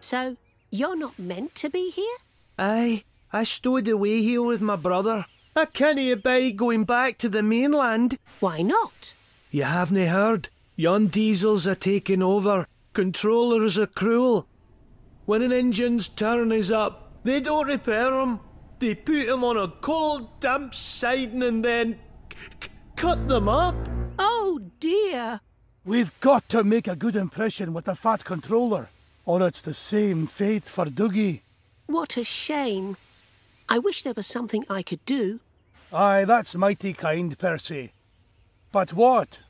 So, you're not meant to be here? Aye, I stowed away here with my brother. I can't abide going back to the mainland. Why not? You haven't heard? Yon diesels are taking over. Controllers are cruel. When an engine's turn is up, they don't repair 'em. They put 'em on a cold, damp siding and then c- cut them up. Oh dear! We've got to make a good impression with the Fat Controller, Oh, or it's the same fate for Doogie. What a shame. I wish there was something I could do. Aye, that's mighty kind, Percy. But what?